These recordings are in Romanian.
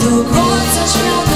Duc orice-aș vrea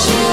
Christmas.